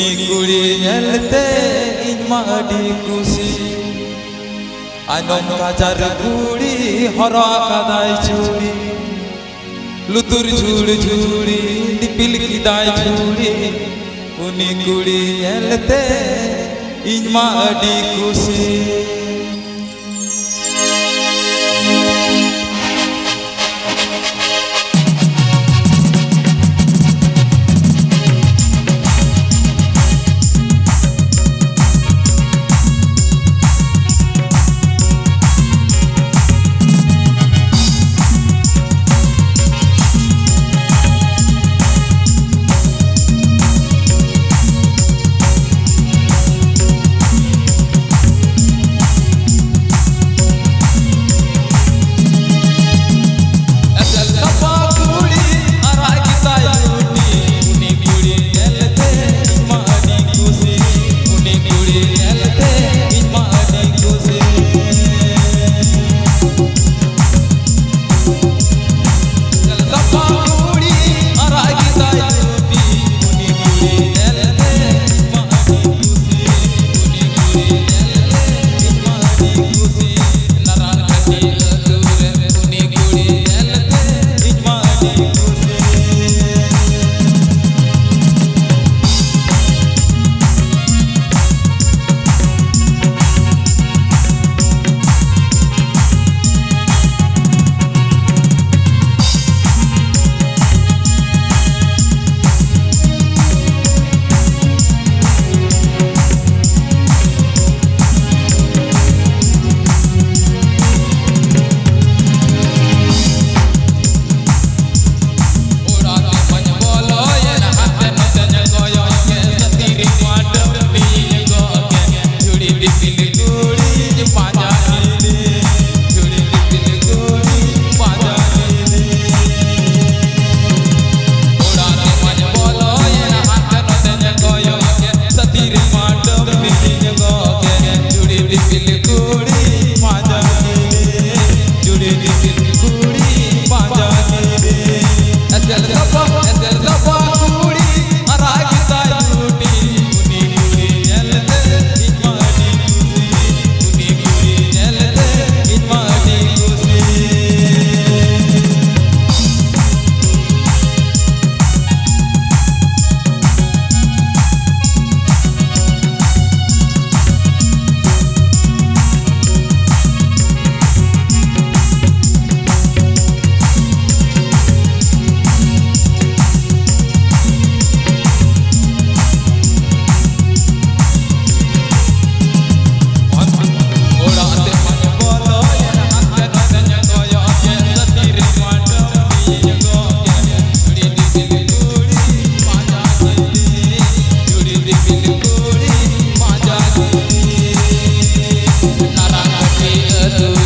කුණි කුඩි ඇල්තේ ඉන්මාඩි කුසි අනොම් කජර කුඩි හොරා කදයි චුඩි লুতুর ঝুড়ি ঝুড়ি ডিপিল কিদায় ঝুড়ি। উনি কুড়ি এলতে ইজমা আডি খুশি।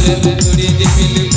Hallelujah.